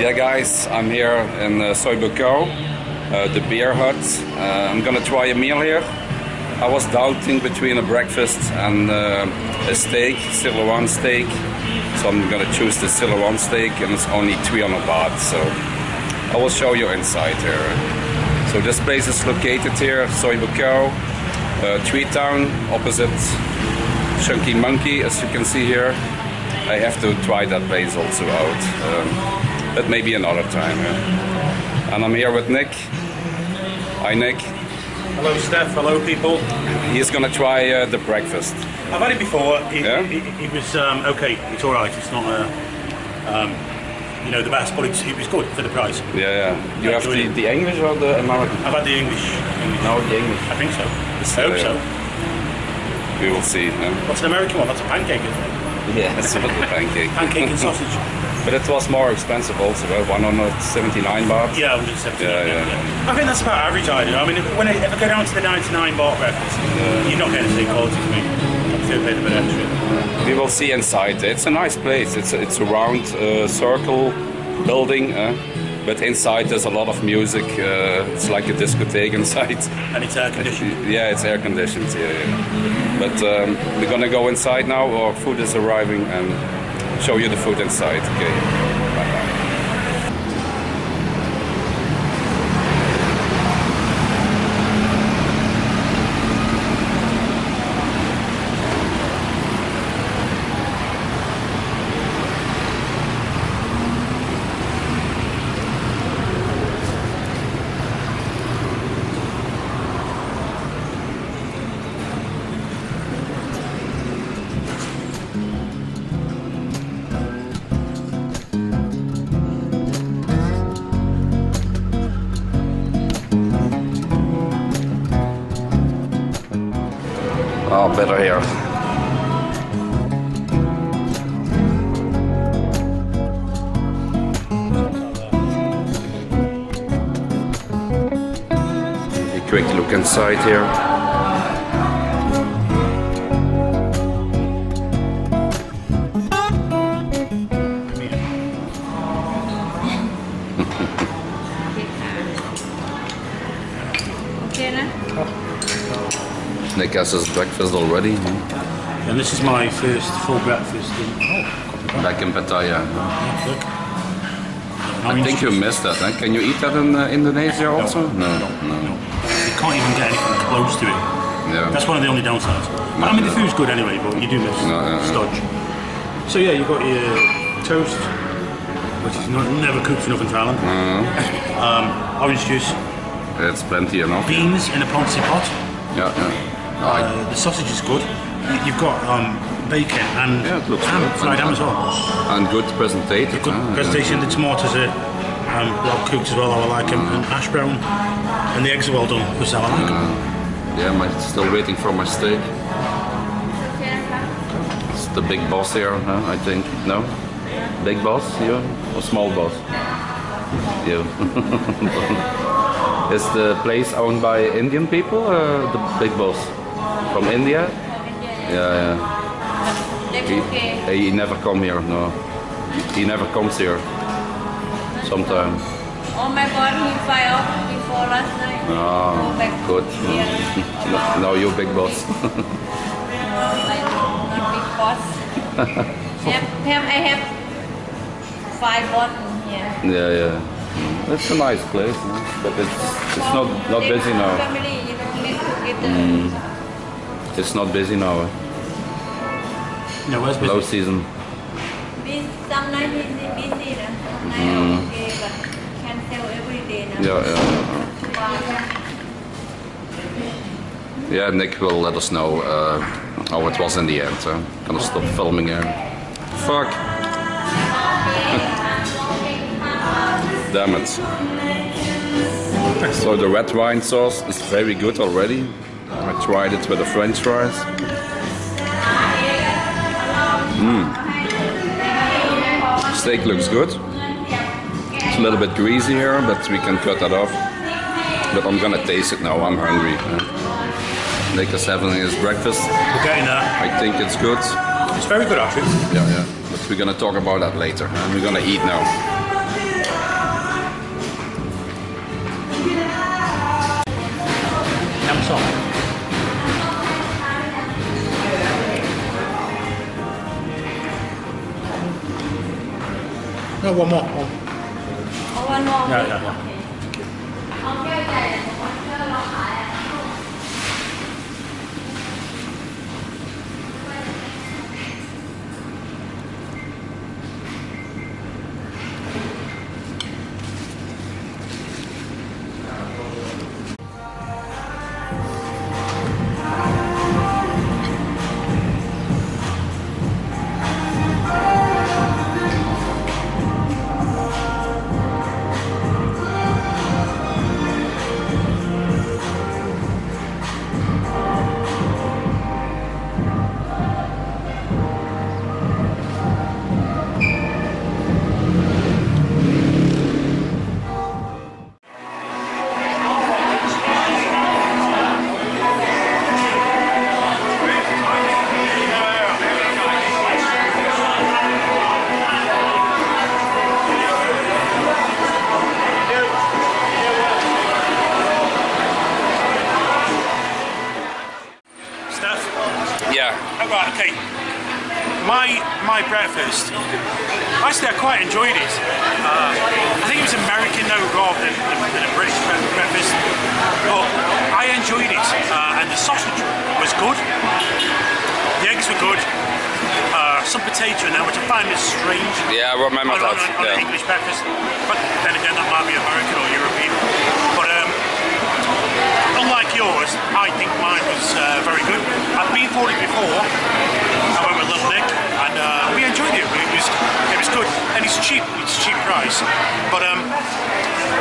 Yeah, guys, I'm here in uh, uh, the beer hub. Uh, I'm gonna try a meal here. I was doubting between a breakfast and uh, a steak, sirloin steak. So I'm gonna choose the sirloin steak, and it's only 300 baht. So I will show you inside here. So this place is located here, Soi Buakhao, uh, Tree Town, opposite Chunky Monkey, as you can see here. I have to try that place also out, um, but maybe another time. yeah. And I'm here with Nick. Hi, Nick. Hello, Steff. Hello, people. He's gonna try uh, the breakfast. I've had it before. It, Yeah? it, it was um, okay. It's all right. It's not, uh, um, you know, the best, but it's, it was good for the price. Yeah, yeah. You have the, the English or the American? I've had the English. English. No, the English. I think so. It's, I hope so. We will see. yeah. What's an American one? That's a pancake, isn't it? Yes, with the pancake. Pancake and sausage. But it was more expensive also, uh, 179 baht. Yeah, 170. Yeah, yeah. yeah. I think that's about average. I do. I mean, if, when I, if I go down to the 99 baht breakfast, you're not going to see quality to me. Paying a bit extra. We will see inside. It's a nice place. It's a, it's a round uh, circle building, uh, but inside there's a lot of music. Uh, it's like a discotheque inside. And it's air conditioned. Yeah, it's air conditioned. Yeah, yeah. But um, we're gonna go inside now. Our food is arriving and show you the food inside. Okay. Oh, better here. A quick look inside here. Nick has his breakfast already. And this is my first full breakfast. In, oh, Back in Pattaya. I think you missed that. Huh? Can you eat that in uh, Indonesia also? No, no. You can't even get anything close to it. Yeah. That's one of the only downsides. I mean, the food's good anyway, but you do miss No, no, no. stodge. So yeah, you've got your toast, which is not, never cooked enough in Thailand. Uh-huh. Um, orange juice, It's plenty enough. beans in a ponzi pot. Yeah, yeah. Uh, the sausage is good. You- You've got um, bacon and Yeah, it looks ham, good. fried ham as well. and good presentation. Good huh? presentation. The tomatoes are um, well cooked as well. I like them, and hash brown, and the eggs are well done. Is how I like them. Yeah, I'm still waiting for my steak. It's the big boss here, huh? I think. No? Big boss, you? Or small boss? You. Is the place owned by Indian people or the big boss? From India? Yeah, yeah. He, he never come here, no. He never comes here. Sometime. Oh my god, he fly off before last night. Ah, Go back good. here. No, no, you big boss. Not big boss. have, I have five bottom here. Yeah, yeah. It's a nice place, but it's it's not not busy now. Family, you don't It's not busy now. eh? No, where's Low season. Busy, some night busy, na. some night okay, but can sell every day now. Yeah, yeah. Yeah, Nick will let us know uh, how it was in the end. Uh. Gonna stop filming here. Fuck. Damn it. So the red wine sauce is very good already. I tried it with the french fries. Mm. Steak looks good. It's a little bit greasy here, but we can cut that off. But I'm gonna taste it now, I'm hungry. Nick is having his breakfast. Getting there. I think it's good. It's very good actually. Yeah, yeah. But we're gonna talk about that later. Uh, we're gonna eat now. One more. One. Oh, one more. Yeah, yeah, yeah. Yeah. Okay. My my breakfast, actually, I quite enjoyed it. Uh, I think it was American though, rather than, than, a British breakfast. But I enjoyed it, uh, and the sausage was good. The eggs were good. Uh, some potato in there, which I find is strange. Yeah, I remember on, on, that. on an Yeah. English breakfast. But then again, that might be American or European. But um, unlike yours, I think mine was uh, very good. I've been for it before. I went with Little Nick, and uh, we enjoyed it. It was it was good, and it's cheap. It's a cheap price. But um,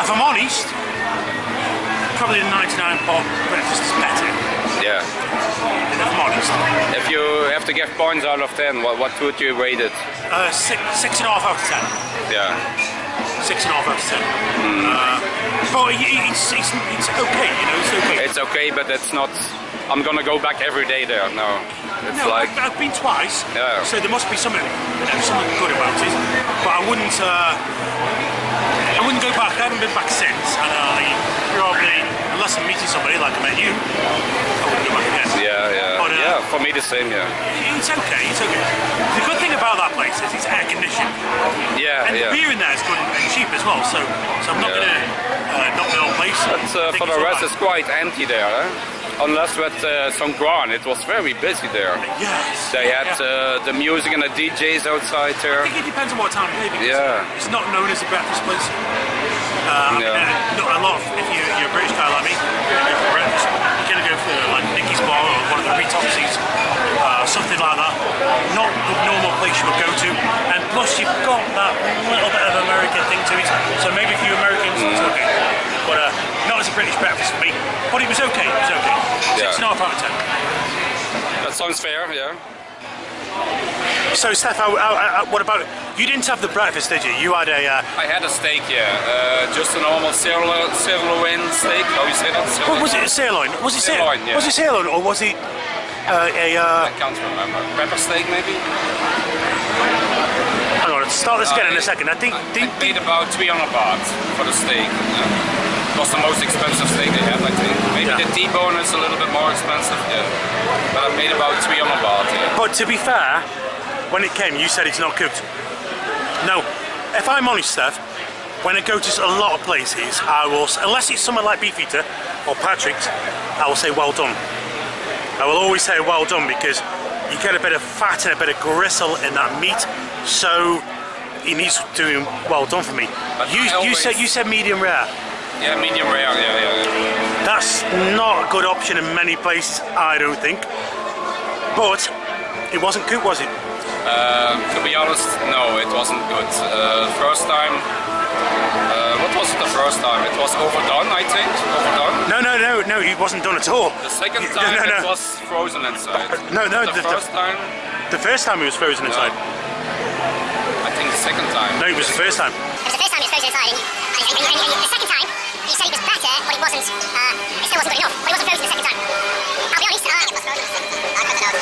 if I'm honest, probably the 99 baht breakfast is better. Yeah. If I'm honest, If you have to give points out of 10, what, what would you rate it? uh, six, six and a half out of ten. Yeah. Six and a half out of ten. Uh, but it's, it's, it's okay, you know, it's okay. It's okay, but it's not. I'm gonna go back every day there. No. It's No, like. I've, I've been twice, Yeah. so there must be something, you know, something good about it. But I wouldn't, uh, I wouldn't go back. I haven't been back since, and I probably, unless I'm meeting somebody like I met you, I wouldn't go back again. Yeah, yeah. Yeah, for me the same, yeah. It's okay. It's okay. The good thing about that place is it's air conditioned, Yeah, and the beer in there is good and cheap as well. So, so I'm not Yeah. gonna uh, knock my own place. But uh, for the rest, it's quite empty there. Eh? Unless with uh, Songkran, it was very busy there. yes. They had yeah. uh, the music and the DJs outside there. I think it depends on what time because Yeah. It's not known as a breakfast place. Uh, I mean, No. uh, not a lot. If you, you're a British guy like me, you're gonna go for breakfast. You're gonna go for like Nicky's Bar or one of the Retopsies, uh, something like that. Not the normal place you would go to. And plus, you've got that little bit of American thing to it. So maybe for you Americans, it's okay. But uh, not as a British breakfast for me. But it was okay. It was okay. Six and a half out of ten. That sounds fair, yeah. So, Steff, how, how, how, what about you? Didn't have the breakfast, did you? You had a. Uh, I had a steak, yeah. Uh, just a normal sirloin, sirloin steak. How you say that? What was it? Sirloin? Was it sirloin? Sirloin, yeah. Was it sirloin or was it uh, a? Uh, I can't remember. Pepper steak, maybe? hang on, start this again in a I- second. I think. I think, paid about 300 baht for the steak. Yeah. Was the most expensive steak they had, I think. Maybe Yeah. the T-bone is a little bit more expensive, yeah. But I paid about 300 baht, yeah. but to be fair, when it came, you said it's not cooked. No, if I'm honest, Steff, when I go to a lot of places, I will, unless it's somewhere like Beefeater or Patrick's, I will say well done. I will always say well done because you get a bit of fat and a bit of gristle in that meat. So it needs doing well done for me. But You, I you said you said medium rare. Yeah, medium rare, yeah, yeah. That's not a good option in many places, I don't think. But it wasn't good, was it? Uh, to be honest, no, it wasn't good. Uh, first time, uh, what was it the first time? It was overdone, I think. Overdone. No, no, no, no, it wasn't done at all. The second time, no, no. it was frozen inside. No, no, The, the- the- first time, The first time it was frozen inside. I think the second time. No, it was the first time. It was the first time it was frozen inside, and, and, and, and, and the second time he said it was better, but it wasn't. Uh, it still wasn't good enough. But it wasn't frozen the second time. I'll be honest. Uh, it was frozen. I don't know.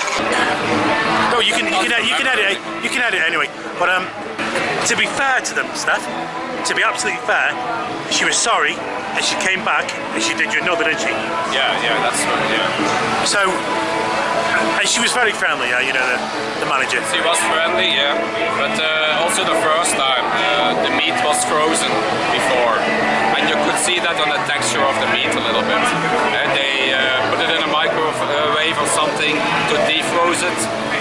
No, you can you can you can edit it. You can edit it anyway. But um, to be fair to them, Steff, to be absolutely fair, she was sorry and she came back and she did you another, didn't she? Yeah, yeah, that's right, yeah. So And she was very friendly, uh, you know, the, the manager. She was friendly, yeah, but uh, also the first time uh, the meat was frozen before, and you could see that on the texture of the meat a little bit. And they uh, put it in a microwave or something to defroze it,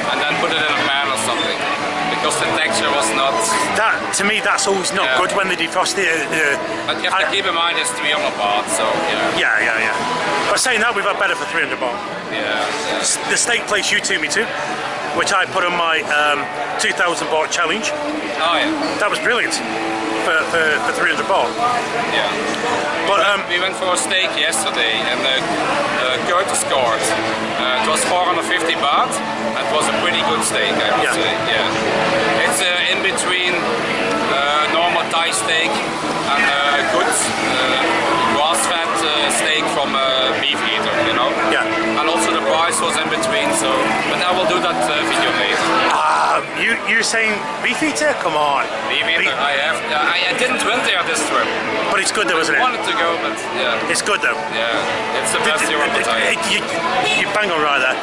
and then put it in a pan or something, because the texture was not. That to me, that's always not Yeah. good when they defrost it. Uh, But you have to keep in mind it's 300 baht, so yeah, yeah, yeah, yeah. But saying that, we've had better for 300 baht. yeah. The steak place you took me to, which I put on my um, 2000 baht challenge, Oh yeah, that was brilliant for, for, for 300 baht. yeah. But um, We went for a steak yesterday and uh, Curtis scored. Uh, it was 450 baht. It was a pretty good steak, I would Yeah. say. Yeah. It's uh, in between uh, normal Thai steak and uh, good uh, grass-fed uh, steak from a beef eater, you know. Yeah. And also the price was in between, so. But now we'll do that uh, video later. ah, you you're saying beef eater? Come on. Beef eater, I have. I, I didn't win there this trip. But it's good though, isn't it? Wanted to go, but yeah, It's good though. yeah. It's the best Europe Thai. You, you bang on right there.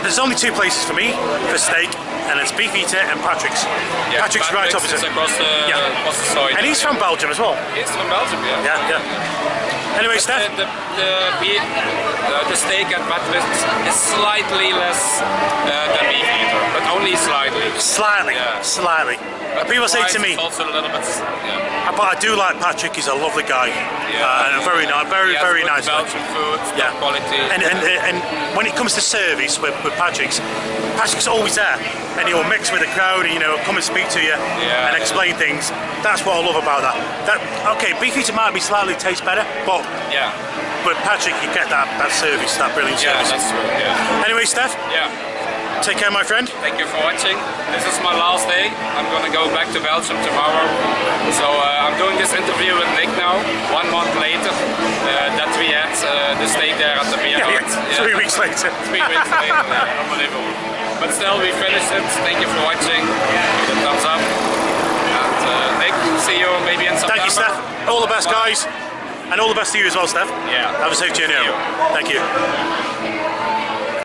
There's only two places for me for steak, and it's Beef Eater and Patrick's. Yeah, Patrick's right opposite. across the, Yeah. across the side. And he's from Belgium as well. He's from Belgium, yeah. Yeah, yeah. Anyway, The, Steff, the, the, beef, uh, the steak at Patrick's is slightly less uh, than beef eater, but only slightly. slightly, Yeah. slightly. But People say to me, also a little bit, yeah. but I do like Patrick. He's a lovely guy, Yeah. uh, and a very nice, very, very nice. guy. Belgian food, Yeah. quality. And, and and when it comes to service with, with Patrick's, Patrick's always there, and he'll mix with the crowd, and you know, come and speak to you Yeah. and explain things. That's what I love about that. That okay, beef eater might be slightly taste better, but yeah, with Patrick you get that that service, that brilliant yeah, service. that's true. Yeah, Anyway, Steff, yeah. take care, my friend. Thank you for watching. This is my last day. I'm gonna go back to Belgium tomorrow. So uh, I'm doing this interview with Nick now, one month later uh, that we had uh, the steak there at the beer Yeah, yeah, Three weeks later. Three weeks later, yeah, unbelievable. But still, we finished it. Thank you for watching. Give it a thumbs up. And uh, Nick, see you maybe in September. Thank you, Steff. All the best, guys. And all the best to you as well, Steff. Yeah. Have a safe journey See home. Thank you.